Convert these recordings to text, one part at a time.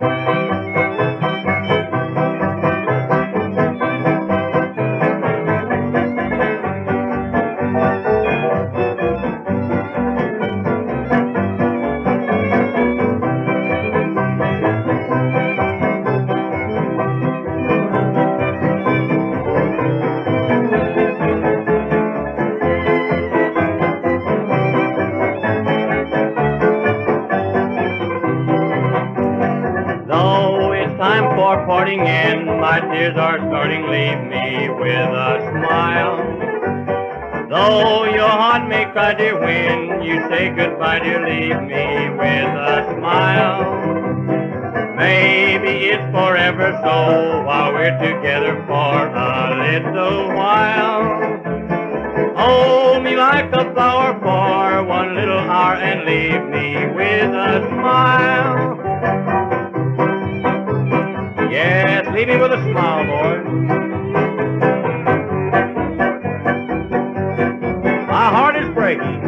Though it's time for parting and my tears are starting, leave me with a smile. Though your heart may cry, dear, when you say goodbye, dear, leave me with a smile. Maybe it's forever so while we're together for a little while. Hold me like a flower for one little hour and leave me with a smile. Leave me with a smile, boy. My heart is breaking.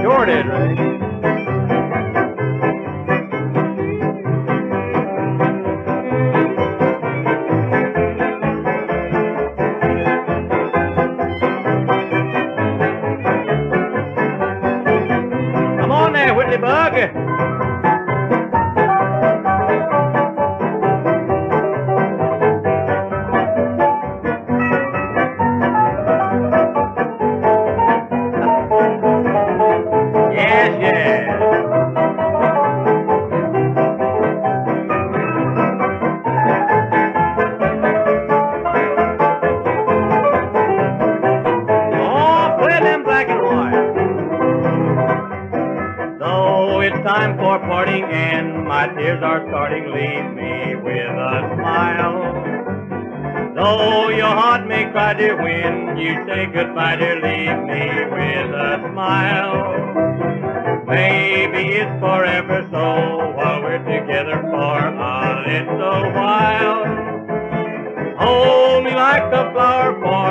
Sure Ray. Come on there, Whitley. For parting and my tears are starting, leave me with a smile. Though your heart may cry, dear, when you say goodbye, dear, leave me with a smile. Maybe it's forever so while we're together for a little while. Hold me like a flower for